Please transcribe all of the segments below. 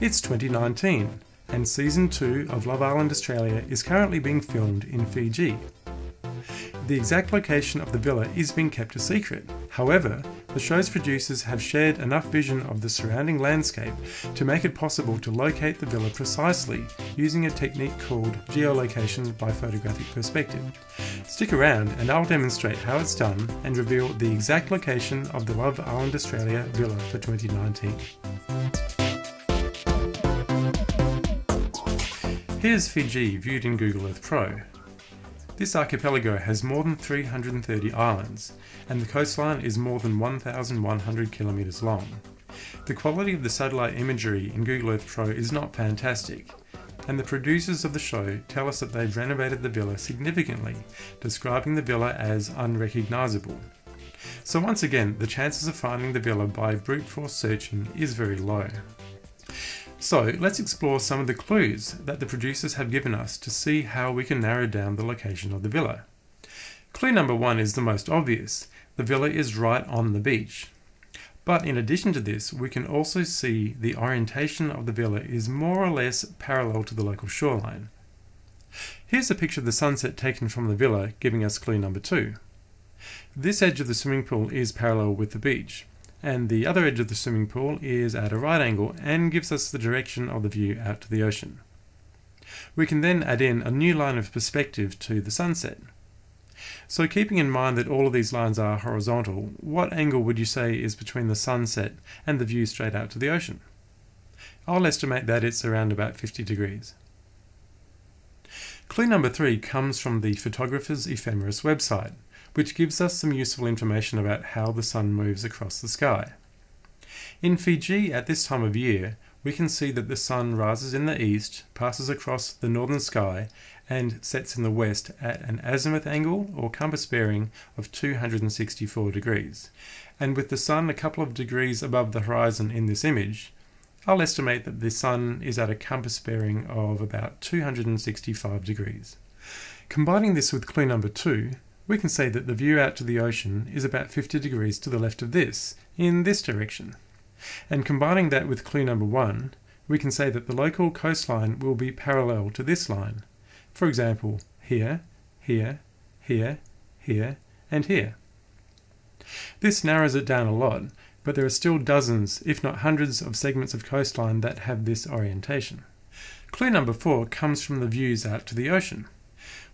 It's 2019, and season 2 of Love Island Australia is currently being filmed in Fiji. The exact location of the villa is being kept a secret. However, the show's producers have shared enough vision of the surrounding landscape to make it possible to locate the villa precisely using a technique called geolocation by photographic perspective. Stick around and I'll demonstrate how it's done and reveal the exact location of the Love Island Australia villa for 2019. Here's Fiji viewed in Google Earth Pro. This archipelago has more than 330 islands, and the coastline is more than 1,100 kilometres long. The quality of the satellite imagery in Google Earth Pro is not fantastic, and the producers of the show tell us that they've renovated the villa significantly, describing the villa as unrecognisable. So once again, the chances of finding the villa by brute force searching is very low. So let's explore some of the clues that the producers have given us to see how we can narrow down the location of the villa. Clue number one is the most obvious. The villa is right on the beach. But in addition to this, we can also see the orientation of the villa is more or less parallel to the local shoreline. Here's a picture of the sunset taken from the villa, giving us clue number two. This edge of the swimming pool is parallel with the beach and the other edge of the swimming pool is at a right angle and gives us the direction of the view out to the ocean. We can then add in a new line of perspective to the sunset. So keeping in mind that all of these lines are horizontal, what angle would you say is between the sunset and the view straight out to the ocean? I'll estimate that it's around about 50 degrees. Clue number three comes from the Photographer's Ephemeris website which gives us some useful information about how the sun moves across the sky. In Fiji at this time of year, we can see that the sun rises in the east, passes across the northern sky, and sets in the west at an azimuth angle or compass bearing of 264 degrees. And with the sun a couple of degrees above the horizon in this image, I'll estimate that the sun is at a compass bearing of about 265 degrees. Combining this with clue number two, we can say that the view out to the ocean is about 50 degrees to the left of this, in this direction. And combining that with clue number one, we can say that the local coastline will be parallel to this line. For example, here, here, here, here, and here. This narrows it down a lot, but there are still dozens, if not hundreds, of segments of coastline that have this orientation. Clue number four comes from the views out to the ocean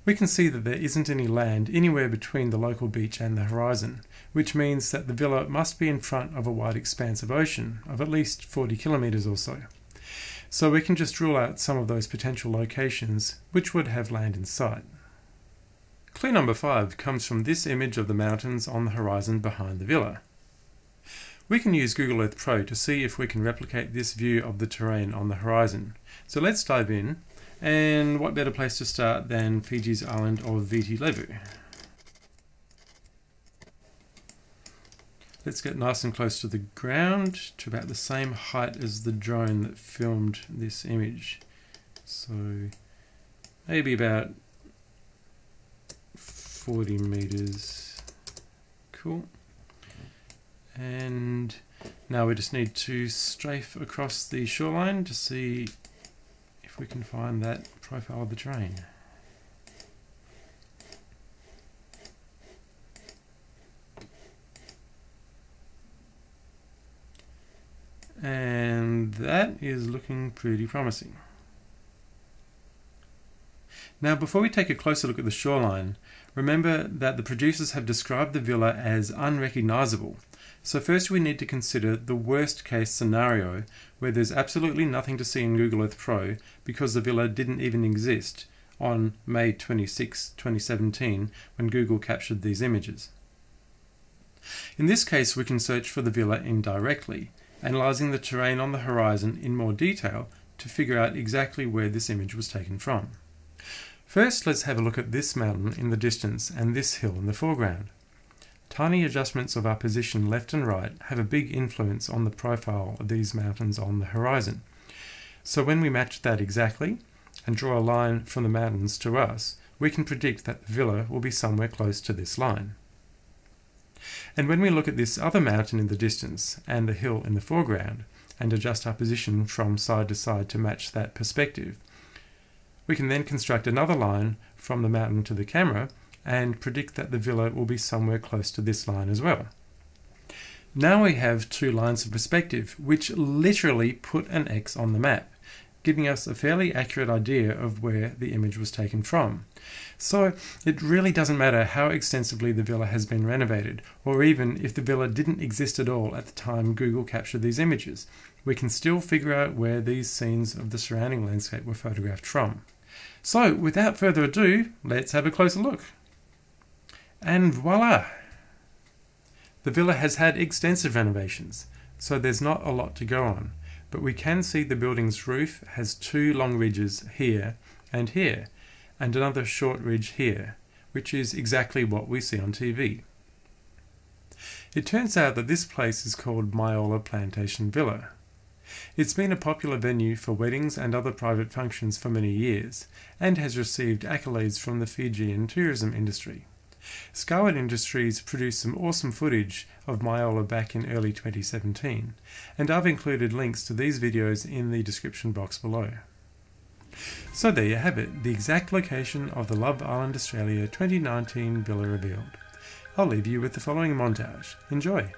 we can see that there isn't any land anywhere between the local beach and the horizon, which means that the villa must be in front of a wide expanse of ocean of at least 40 kilometres or so. So we can just rule out some of those potential locations which would have land in sight. Clue number 5 comes from this image of the mountains on the horizon behind the villa. We can use Google Earth Pro to see if we can replicate this view of the terrain on the horizon. So let's dive in and what better place to start than Fiji's island of Viti Levu? Let's get nice and close to the ground to about the same height as the drone that filmed this image. So maybe about 40 meters. Cool. And now we just need to strafe across the shoreline to see we can find that profile of the terrain. And that is looking pretty promising. Now before we take a closer look at the shoreline, remember that the producers have described the villa as unrecognizable so first we need to consider the worst case scenario where there's absolutely nothing to see in Google Earth Pro because the villa didn't even exist on May 26, 2017 when Google captured these images. In this case we can search for the villa indirectly, analysing the terrain on the horizon in more detail to figure out exactly where this image was taken from. First let's have a look at this mountain in the distance and this hill in the foreground. Tiny adjustments of our position left and right have a big influence on the profile of these mountains on the horizon. So when we match that exactly and draw a line from the mountains to us, we can predict that the villa will be somewhere close to this line. And when we look at this other mountain in the distance and the hill in the foreground, and adjust our position from side to side to match that perspective. We can then construct another line from the mountain to the camera and predict that the villa will be somewhere close to this line as well. Now we have two lines of perspective, which literally put an X on the map, giving us a fairly accurate idea of where the image was taken from. So it really doesn't matter how extensively the villa has been renovated, or even if the villa didn't exist at all at the time Google captured these images, we can still figure out where these scenes of the surrounding landscape were photographed from. So without further ado, let's have a closer look. And voila! The villa has had extensive renovations, so there's not a lot to go on, but we can see the building's roof has two long ridges here and here, and another short ridge here, which is exactly what we see on TV. It turns out that this place is called Myola Plantation Villa. It's been a popular venue for weddings and other private functions for many years, and has received accolades from the Fijian tourism industry. Skyward Industries produced some awesome footage of Myola back in early 2017, and I've included links to these videos in the description box below. So there you have it, the exact location of the Love Island Australia 2019 villa revealed. I'll leave you with the following montage. Enjoy!